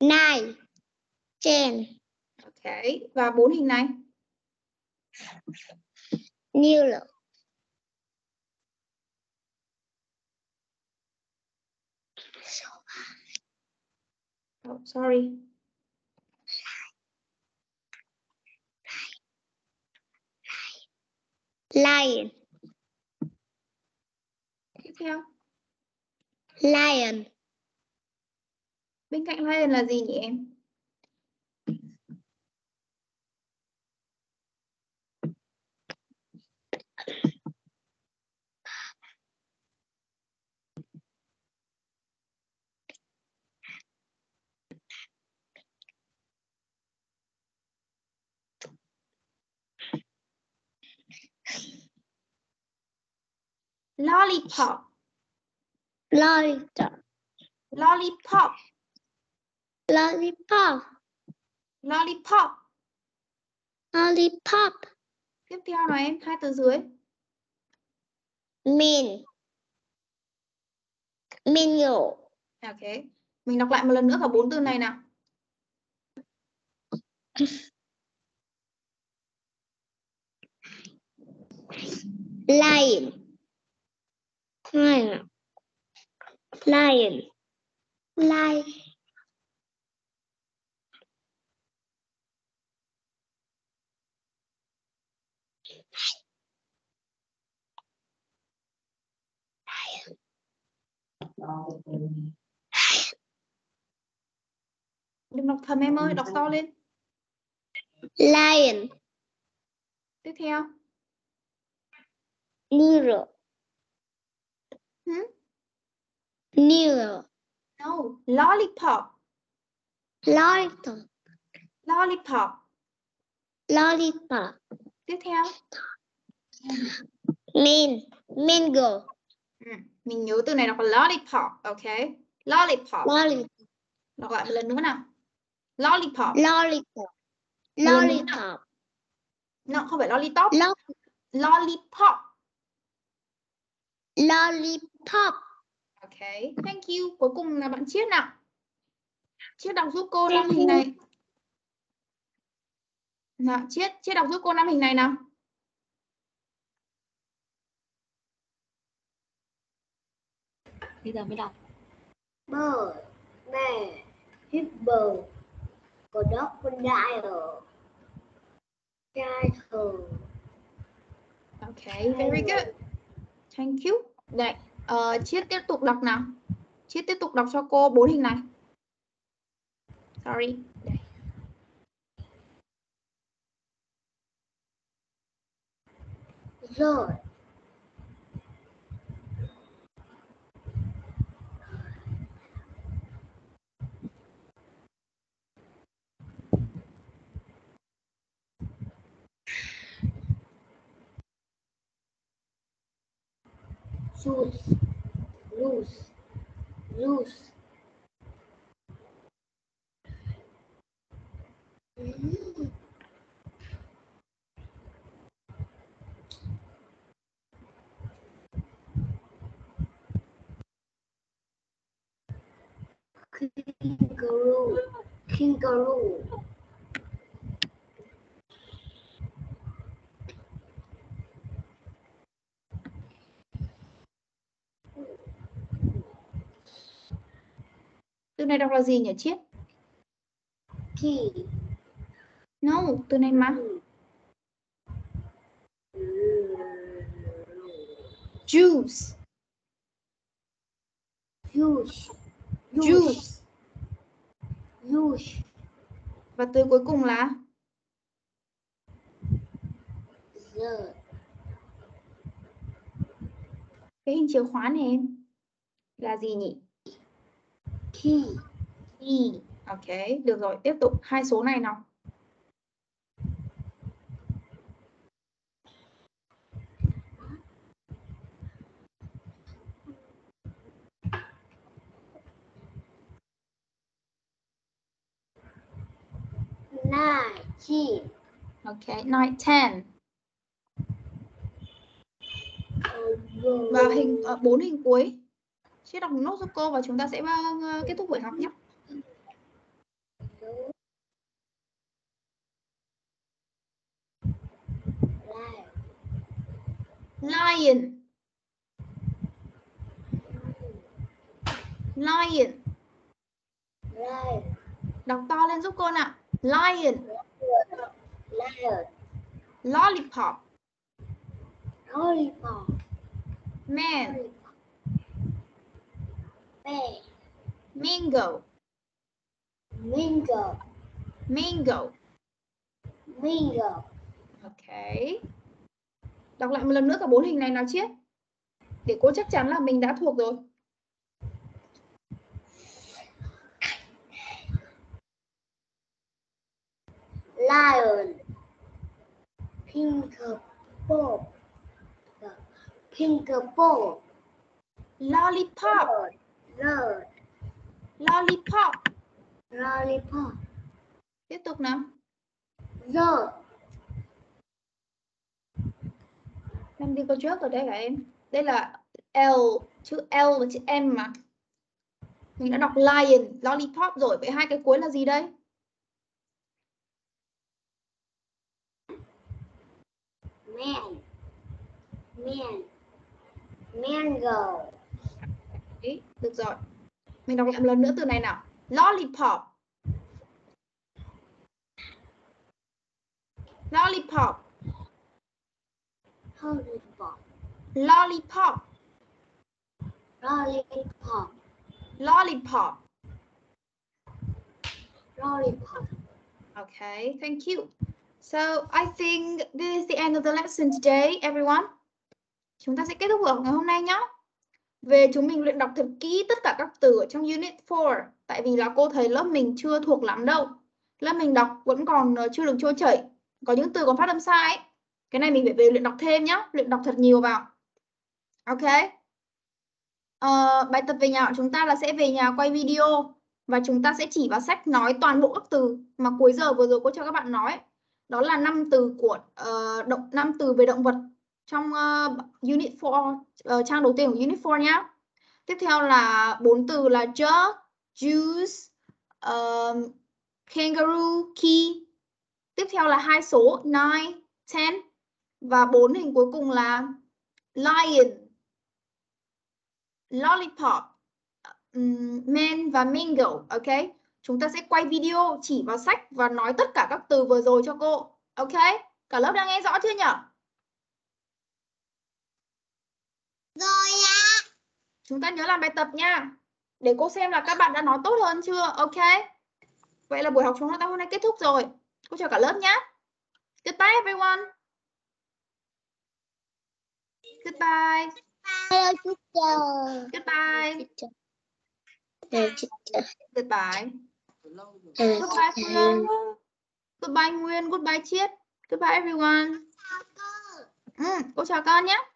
nine ten Ok, và bốn hình này. new Oh, sorry. lion Tiếp theo. lion Bên cạnh lion là gì nhỉ em? Lollipop, lollipop lollipop, lollipop lollipop. lollipop Tiếp theo là em hai từ dưới. min mango Ok. Mình đọc lại một lần nữa cả bốn từ này nào. lion lion. Lion. Lion. Đừng đọc thầm em ơi đọc to lên. Lion, tiếp theo. Needle, Hmm? needle, no lollipop. Lollipop, lollipop. Lollipop, tiếp theo. Man, mango, ừ. mình nhớ từ này đọc là lollipop ok. Lollipop. Lollipop, đọc lại một lần nữa nào. Lollipop. Lollipop, lollipop, no, không phải lollipop. Lo- lollipop. Lollipop, ok thank you. Cuối cùng là bạn chiết nào chiết đọc giúp cô năm hình này. Nào chiết chiết đọc giúp cô năm hình này nào. Bây giờ mới đọc. Bird, bear, hippo, crocodile, tiger, ok very good. Thank you. Đây ờ, chiết tiếp tục đọc nào? Chiết tiếp tục đọc cho cô bốn hình này. Sorry. Đây. Juice, loose, loose. Kangaroo, kangaroo. Từ này đọc là gì nhỉ chiết Key. no từ này mà juice Juice. juice Juice. và từ cuối cùng là The. cái hình chìa khóa này em là gì nhỉ Y. Ok, được rồi, tiếp tục hai số này nào. Nineteen. Ok, 9, 10. Over. Và hình ờ, bốn hình cuối. Chị đọc nốt giúp cô và chúng ta sẽ ờ, kết thúc buổi học nhé. Lion. Lion. Đọc to lên giúp cô nào. Lion. Lion. Lollipop. Lollipop. Man. Bear. Mango. Mango. Mango. Mango. Ok. Đọc lại một lần nữa cả bốn hình này nào chiết. Để cô chắc chắn là mình đã thuộc rồi. Lion. Pink ball. Pink ball. Lollipop. Bird. Lollipop. Lollipop. Tiếp tục nào. Bird. Em đi câu trước rồi đây là em. Đây là L, chữ L và chữ M mà. Mình đã đọc lion, lollipop rồi. Vậy hai cái cuối là gì đây? Man. Man. Mango. Đấy, được rồi. Mình đọc lại một lần nữa từ này nào. Lollipop. Lollipop. Lollipop. Lollipop. Lollipop. Lollipop. lollipop. Okay, thank you. So I think this is the end of the lesson today, everyone. Chúng ta sẽ kết thúc buổi ngày hôm nay nhé. Về chúng mình luyện đọc thật kỹ tất cả các từ ở trong Unit 4. Tại vì là cô thấy lớp mình chưa thuộc lắm đâu. Lớp mình đọc vẫn còn ờ, chưa được trôi chảy. Có những từ còn phát âm sai. ấy. Cái này mình phải về luyện đọc thêm nhá Luyện đọc thật nhiều vào. Ok. uh, bài tập về nhà của chúng ta là sẽ về nhà quay video và chúng ta sẽ chỉ vào sách nói toàn bộ các từ mà cuối giờ vừa rồi cô cho các bạn nói đó là năm từ của uh, động năm từ về động vật trong uh, unit 4 uh, ờ, trang đầu tiên của unit 4 nhá. Tiếp theo là bốn từ là jug juice um, kangaroo key tiếp theo là hai số 9 10 và bốn hình cuối cùng là lion lollipop um, man và mango. Ok? Chúng ta sẽ quay video chỉ vào sách và nói tất cả các từ vừa rồi cho cô. Ok? Cả lớp đang nghe rõ chưa nhỉ Rồi ạ. chúng ta nhớ làm bài tập nha. Để cô xem là các bạn đã nói tốt hơn chưa? Ok. Vậy là buổi học chúng ta hôm nay kết thúc rồi. Cô chào cả lớp nhé goodbye everyone. Goodbye Hello teacher. goodbye. Hello teacher. goodbye goodbye. Phương. Goodbye Nguyên. Goodbye Chiết. Goodbye everyone. Ừ, cô chào con nhé